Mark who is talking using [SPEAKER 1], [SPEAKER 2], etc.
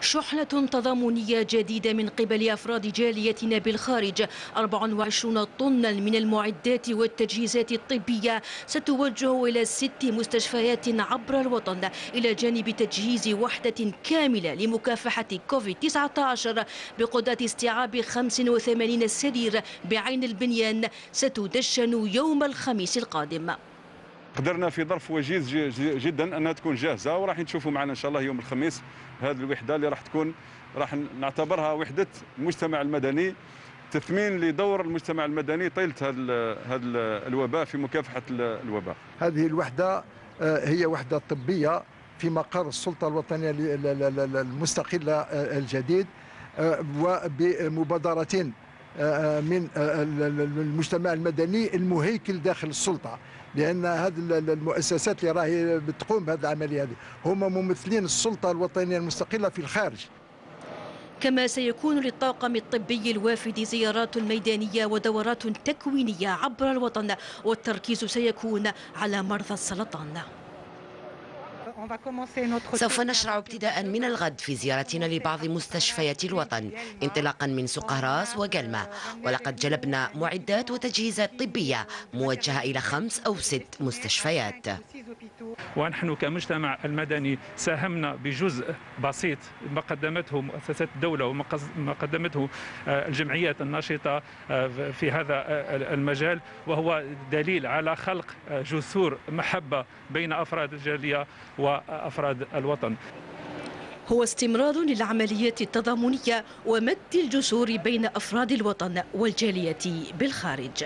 [SPEAKER 1] شحنة تضامنية جديدة من قبل أفراد جاليتنا بالخارج. 24 طنا من المعدات والتجهيزات الطبية ستوجه إلى ست مستشفيات عبر الوطن إلى جانب تجهيز وحدة كاملة لمكافحة كوفيد 19 بقدرة استيعاب 85 سرير بعين البنيان ستدشن يوم الخميس القادم.
[SPEAKER 2] قدرنا في ظرف وجيز جدا أنها تكون جاهزة وراح نشوفوا معنا إن شاء الله يوم الخميس هذه الوحدة اللي راح تكون راح نعتبرها وحدة المجتمع المدني تثمين لدور المجتمع المدني طيلة هذا الوباء في مكافحة الوباء.
[SPEAKER 3] هذه الوحدة آه، هي وحدة طبية في مقر السلطة الوطنية المستقلة آه، الجديد آه، وبمبادرة من المجتمع المدني المهيكل داخل السلطة لأن هذه المؤسسات اللي راهي بتقوم بهذه العملية هذه هم ممثلين السلطة الوطنية المستقلة في الخارج.
[SPEAKER 1] كما سيكون للطاقم الطبي الوافد زيارات ميدانية ودورات تكوينية عبر الوطن والتركيز سيكون على مرضى السرطان.
[SPEAKER 4] سوف نشرع ابتداء من الغد في زيارتنا لبعض مستشفيات الوطن انطلاقا من سقراس وقلمة. ولقد جلبنا معدات وتجهيزات طبية موجهة إلى خمس أو ست مستشفيات.
[SPEAKER 5] ونحن كمجتمع المدني ساهمنا بجزء بسيط ما قدمته مؤسسات الدولة وما قدمته آه، الجمعيات الناشطة آه، في هذا آه، المجال وهو دليل على خلق جسور محبة بين أفراد الجالية وأفراد الوطن.
[SPEAKER 1] هو استمرار للعمليات التضامنية ومد الجسور بين أفراد الوطن والجالية بالخارج.